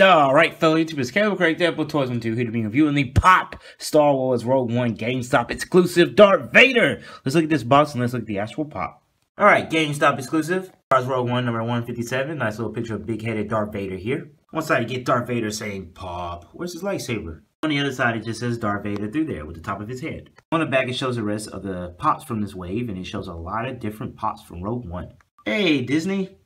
Alright, fellow YouTubers, Caleb Craig, Deadpool Toys 12 here to be reviewing the Pop Star Wars Rogue One GameStop exclusive Darth Vader. Let's look at this box and let's look at the actual pop. Alright, GameStop exclusive. Star Wars Rogue One number 157. Nice little picture of big-headed Darth Vader here. One side you get Darth Vader saying pop. Where's his lightsaber? On the other side it just says Darth Vader through there with the top of his head. On the back it shows the rest of the pops from this wave and it shows a lot of different pops from Rogue One. Hey Disney,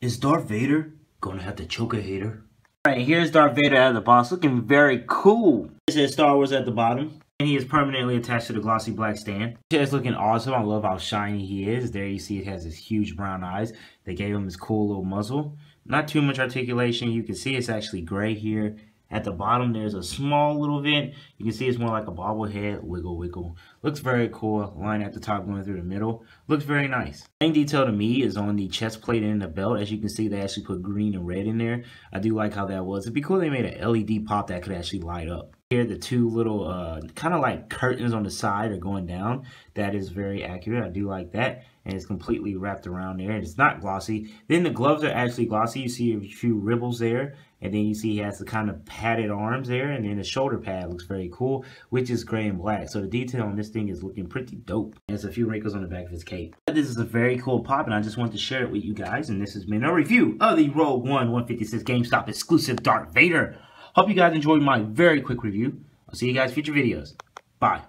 is Darth Vader gonna have to choke a hater? Alright, here's Darth Vader of the box, looking very cool. It says Star Wars at the bottom. And he is permanently attached to the glossy black stand. It's looking awesome. I love how shiny he is. There you see it has his huge brown eyes. They gave him his cool little muzzle. Not too much articulation. You can see it's actually gray here. At the bottom, there's a small little vent. You can see it's more like a bobblehead. Wiggle, wiggle. Looks very cool. Line at the top going through the middle. Looks very nice. Main detail to me is on the chest plate and the belt. As you can see, they actually put green and red in there. I do like how that was. It'd be cool they made an LED pop that could actually light up. Here, the two little uh, kind of like curtains on the side are going down. That is very accurate. I do like that. And it's completely wrapped around there. And it's not glossy. Then the gloves are actually glossy. You see a few ribbles there. And then you see he has the kind of padded arms there. And then the shoulder pad looks very cool, which is gray and black. So the detail on this thing is looking pretty dope. There's a few wrinkles on the back of his cape. This is a very cool pop, and I just wanted to share it with you guys. And this has been a review of the Rogue One 156 GameStop exclusive Darth Vader. Hope you guys enjoyed my very quick review. I'll see you guys future videos. Bye.